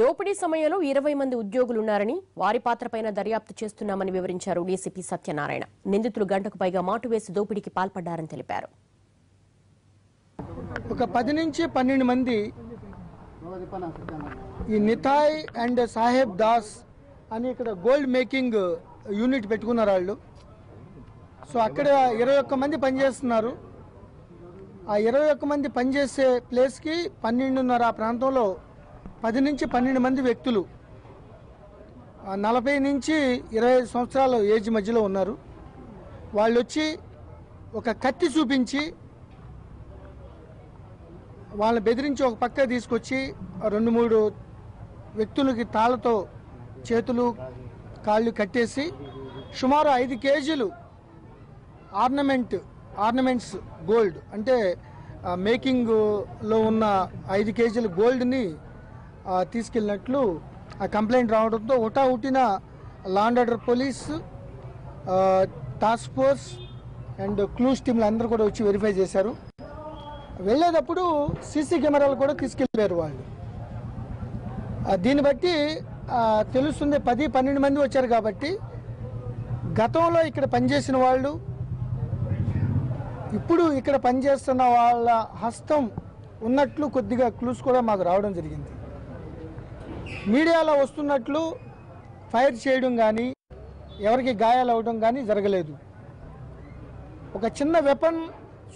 దోపిడీ సమయంలో ఇరవై మంది ఉద్యోగులున్నారని వారి పాత్రపైన దర్యాప్తు చేస్తున్నామని వివరించారు డీసీపీ సత్యనారాయణ. నిందితులు గంటకు పైగా మాటు వేసి దోపిడీకి పాల్పడ్డారని తెలిపారు. ఒక పది నుంచి పన్నెండు మంది ఈ నితాయ్ అండ్ సాహెబ్ దాస్ అని ఇక్కడ గోల్డ్ మేకింగ్ యూనిట్ పెట్టుకున్నారు వాళ్ళు. సో అక్కడ ఇరవై ఒక్క మంది పనిచేస్తున్నారు. ఆ ఇరవై ఒక్క మంది పనిచేసే ప్లేస్కి పన్నెండున్నర ఆ ప్రాంతంలో పది నుంచి పన్నెండు మంది వ్యక్తులు నలభై నుంచి ఇరవై సంవత్సరాల ఏజ్ మధ్యలో ఉన్నారు. వాళ్ళు వచ్చి ఒక కత్తి చూపించి వాళ్ళని బెదిరించి ఒక పక్క తీసుకొచ్చి రెండు మూడు వ్యక్తులకి తాళ్ళతో చేతులు కాళ్ళు కట్టేసి సుమారు ఐదు కేజీలు ఆర్నమెంట్ ఆర్నమెంట్స్ గోల్డ్ అంటే మేకింగ్లో ఉన్న ఐదు కేజీల గోల్డ్ని తీసుకెళ్ళినట్లు ఆ కంప్లైంట్ రావడంతో ఉటా ఉట్టిన law and order police task force and clues టీంలు అందరూ కూడా వచ్చి వెరిఫై చేశారు. వెళ్ళేటప్పుడు సీసీ కెమెరాలు కూడా తీసుకెళ్ళారు వాళ్ళు. దీన్ని బట్టి తెలుస్తుంది పది పన్నెండు మంది వచ్చారు కాబట్టి గతంలో ఇక్కడ పనిచేసిన వాళ్ళు ఇప్పుడు ఇక్కడ పనిచేస్తున్న వాళ్ళ హస్తం ఉన్నట్లు కొద్దిగా క్లూస్ కూడా మాకు రావడం జరిగింది. మీడియాలో వస్తున్నట్లు ఫైర్ చేయడం కానీ ఎవరికి గాయాలు అవ్వడం కానీ జరగలేదు. ఒక చిన్న వెపన్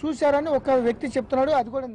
చూశారని ఒక వ్యక్తి చెప్తున్నాడు అది కూడా